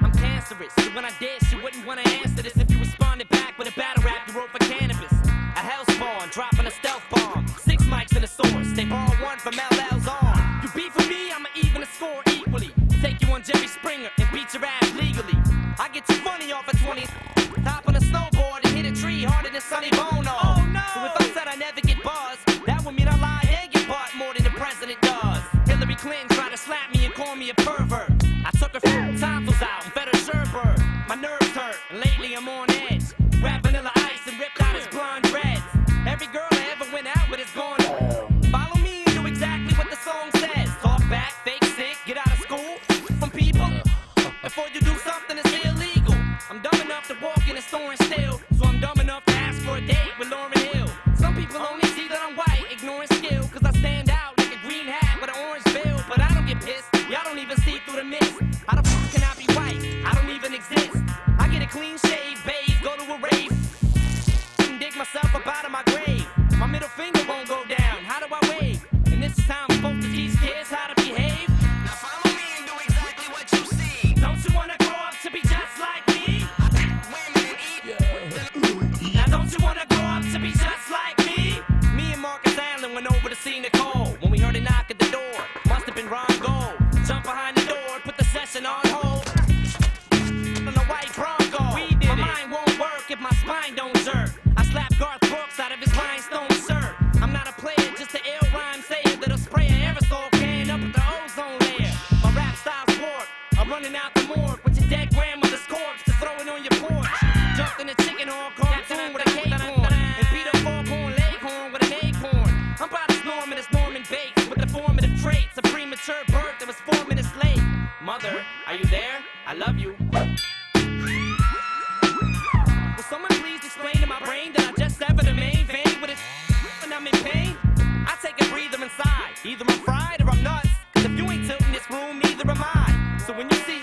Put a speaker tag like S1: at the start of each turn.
S1: I'm cancerous, so when I dish, you wouldn't wanna answer this if you responded back with a battle rap you wrote for Canibus. A hell spawn, dropping a stealth bomb. Six mics in the source, they borrow one from LL's arm. You beat for me, I'ma even the score equally. Take you on Jerry Springer and beat your ass legally. I get too funny off a 20. Clinton tried to slap me and call me a pervert. I took her tonsils out and fed her sherbet. My nerves hurt, and lately I'm on edge. Grab Vanilla Ice and ripped out his blonde dreads. Every girl I ever went out with is gone. Follow me and do exactly what the song says. Talk back, fake sick, get out of school from people. Before you do something that's illegal. I'm dumb enough to walk in a store and steal. So I'm dumb enough to ask for a date with Lauryn Hill. Some people only just birth that was four minutes late. Mother, are you there? I
S2: love you.
S1: Will someone please explain to my brain that I just severed the main vein with it when I'm in pain? I take a breather inside. Either I'm fried or I'm nuts. Cause if you ain't tilting this room, neither am I. So when you see